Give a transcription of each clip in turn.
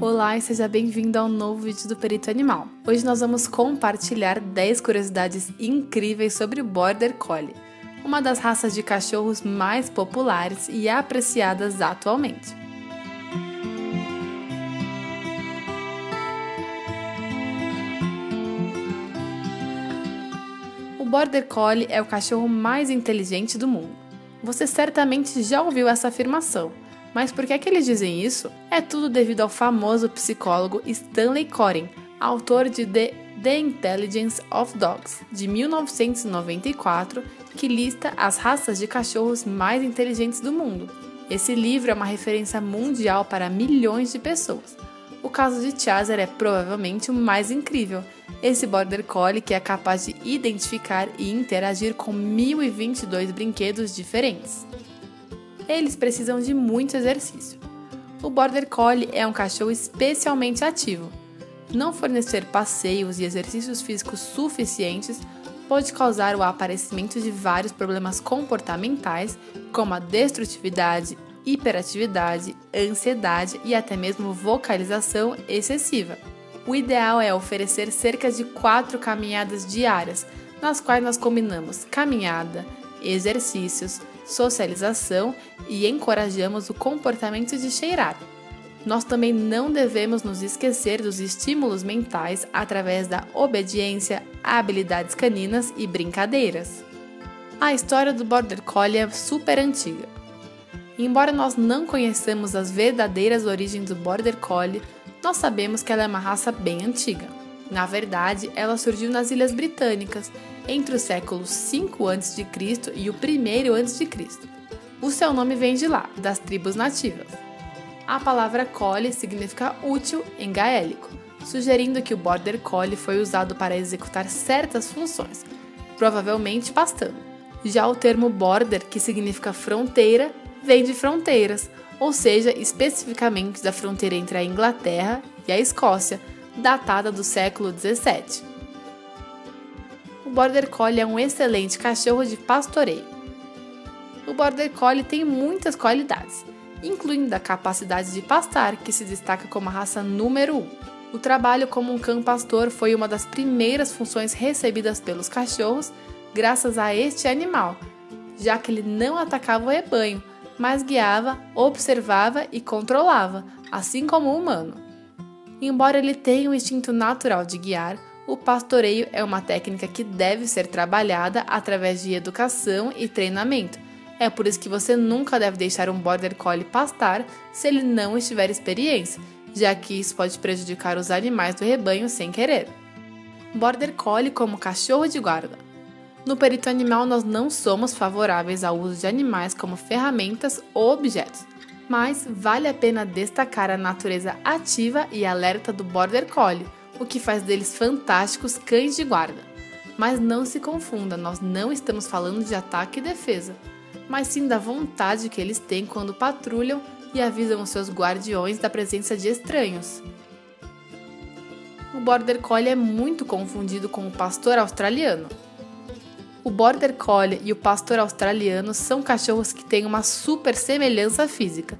Olá e seja bem-vindo ao novo vídeo do Perito Animal. Hoje nós vamos compartilhar 10 curiosidades incríveis sobre o Border Collie, uma das raças de cachorros mais populares e apreciadas atualmente. O Border Collie é o cachorro mais inteligente do mundo. Você certamente já ouviu essa afirmação mas por que é que eles dizem isso? É tudo devido ao famoso psicólogo Stanley Coren, autor de The, The Intelligence of Dogs, de 1994, que lista as raças de cachorros mais inteligentes do mundo. Esse livro é uma referência mundial para milhões de pessoas. O caso de Chaser é provavelmente o mais incrível. Esse Border Collie que é capaz de identificar e interagir com 1022 brinquedos diferentes eles precisam de muito exercício. O Border Collie é um cachorro especialmente ativo. Não fornecer passeios e exercícios físicos suficientes pode causar o aparecimento de vários problemas comportamentais, como a destrutividade, hiperatividade, ansiedade e até mesmo vocalização excessiva. O ideal é oferecer cerca de quatro caminhadas diárias, nas quais nós combinamos caminhada, exercícios, socialização e encorajamos o comportamento de cheirar. Nós também não devemos nos esquecer dos estímulos mentais através da obediência, habilidades caninas e brincadeiras. A história do Border Collie é super antiga. Embora nós não conheçamos as verdadeiras origens do Border Collie, nós sabemos que ela é uma raça bem antiga. Na verdade, ela surgiu nas Ilhas Britânicas entre os séculos 5 a.C. e o 1 a.C. O seu nome vem de lá, das tribos nativas. A palavra collie significa útil em gaélico, sugerindo que o border collie foi usado para executar certas funções, provavelmente pastando. Já o termo border, que significa fronteira, vem de fronteiras, ou seja, especificamente da fronteira entre a Inglaterra e a Escócia, datada do século 17 o Border Collie é um excelente cachorro de pastoreio. O Border Collie tem muitas qualidades, incluindo a capacidade de pastar, que se destaca como a raça número 1. Um. O trabalho como um cão pastor foi uma das primeiras funções recebidas pelos cachorros graças a este animal, já que ele não atacava o rebanho, mas guiava, observava e controlava, assim como o humano. Embora ele tenha o instinto natural de guiar, o pastoreio é uma técnica que deve ser trabalhada através de educação e treinamento. É por isso que você nunca deve deixar um border collie pastar se ele não estiver experiência, já que isso pode prejudicar os animais do rebanho sem querer. Border collie como cachorro de guarda. No perito animal, nós não somos favoráveis ao uso de animais como ferramentas ou objetos, mas vale a pena destacar a natureza ativa e alerta do Border Collie, o que faz deles fantásticos cães de guarda. Mas não se confunda, nós não estamos falando de ataque e defesa, mas sim da vontade que eles têm quando patrulham e avisam os seus guardiões da presença de estranhos. O Border Collie é muito confundido com o pastor australiano. O Border Collie e o pastor australiano são cachorros que têm uma super semelhança física,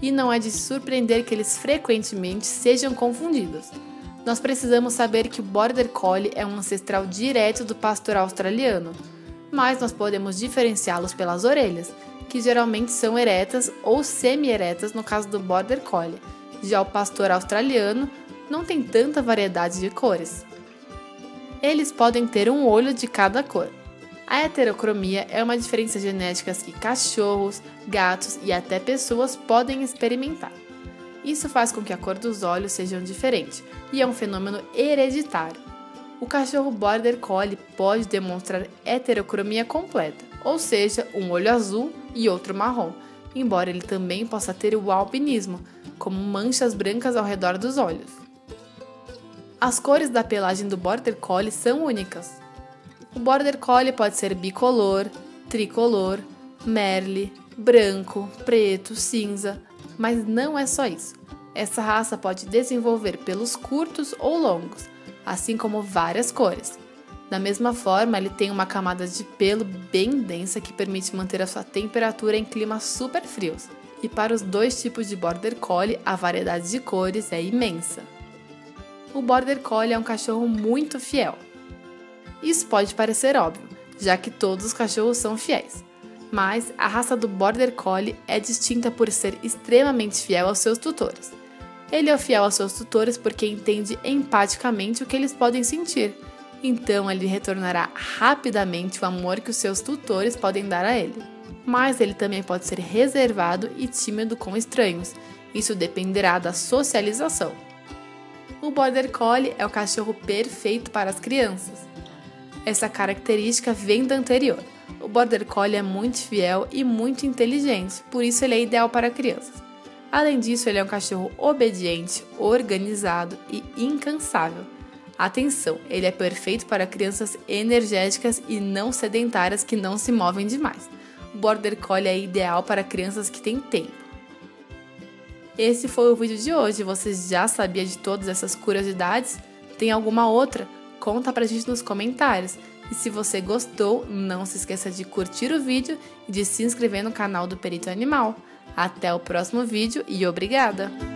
e não é de se surpreender que eles frequentemente sejam confundidos nós precisamos saber que o Border Collie é um ancestral direto do pastor australiano, mas nós podemos diferenciá-los pelas orelhas, que geralmente são eretas ou semi-eretas no caso do Border Collie. Já o pastor australiano não tem tanta variedade de cores. Eles podem ter um olho de cada cor. A heterocromia é uma diferença genética que cachorros, gatos e até pessoas podem experimentar. Isso faz com que a cor dos olhos seja diferente e é um fenômeno hereditário. O cachorro Border Collie pode demonstrar heterocromia completa, ou seja, um olho azul e outro marrom, embora ele também possa ter o albinismo, como manchas brancas ao redor dos olhos. As cores da pelagem do Border Collie são únicas. O Border Collie pode ser bicolor, tricolor, merle, branco, preto, cinza, mas não é só isso. Essa raça pode desenvolver pelos curtos ou longos, assim como várias cores. Da mesma forma, ele tem uma camada de pelo bem densa que permite manter a sua temperatura em climas super frios. e para os dois tipos de Border Collie a variedade de cores é imensa. O Border Collie é um cachorro muito fiel. Isso pode parecer óbvio, já que todos os cachorros são fiéis, mas a raça do Border Collie é distinta por ser extremamente fiel aos seus tutores. Ele é fiel aos seus tutores porque entende empaticamente o que eles podem sentir, então ele retornará rapidamente o amor que os seus tutores podem dar a ele mas ele também pode ser reservado e tímido com estranhos. Isso dependerá da socialização. O Border Collie é o cachorro perfeito para as crianças. Essa característica vem da anterior. O Border Collie é muito fiel e muito inteligente, por isso ele é ideal para crianças. Além disso, ele é um cachorro obediente, organizado e incansável. Atenção, ele é perfeito para crianças energéticas e não sedentárias que não se movem demais o Border Collie é ideal para crianças que têm tempo. Esse foi o vídeo de hoje. Você já sabia de todas essas curiosidades? Tem alguma outra? Conta pra gente nos comentários. E se você gostou, não se esqueça de curtir o vídeo e de se inscrever no canal do Perito Animal. Até o próximo vídeo e obrigada!